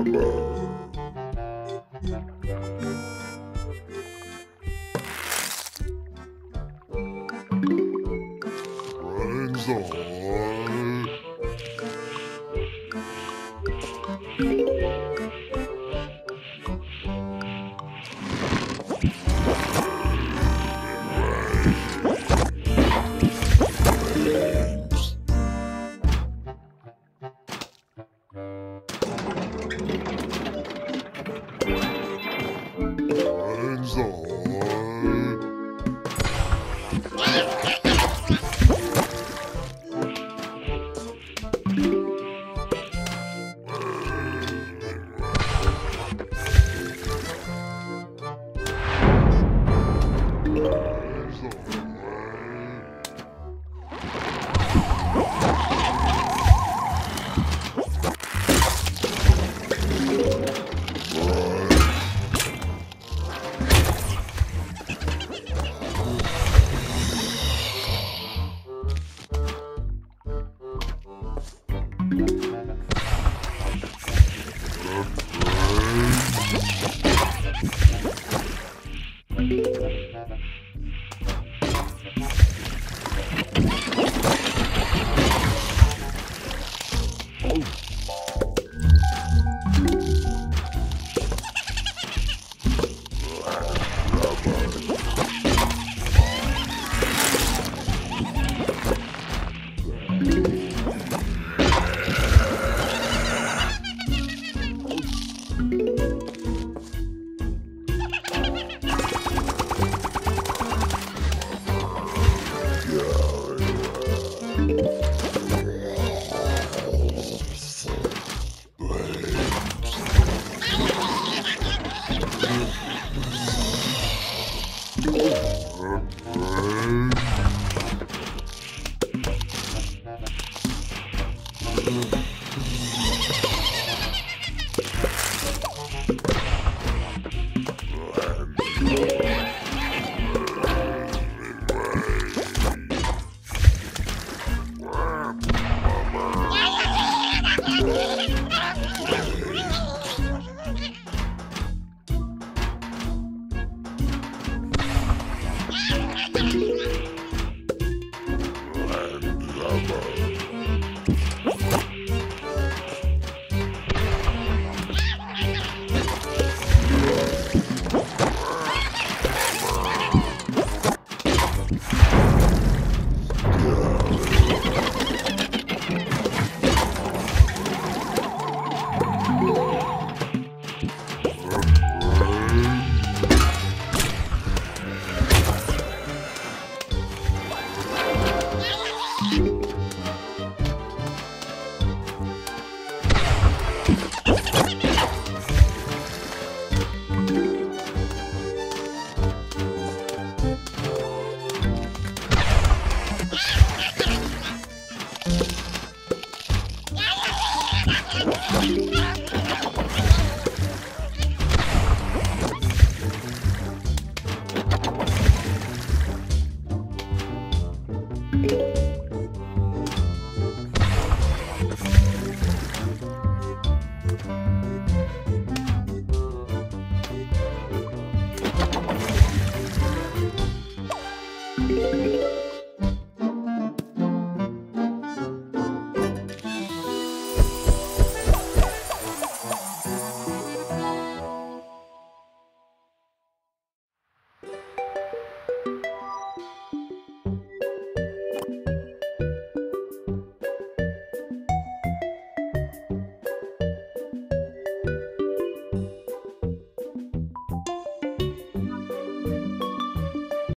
Summer. Yeah. Bye-bye.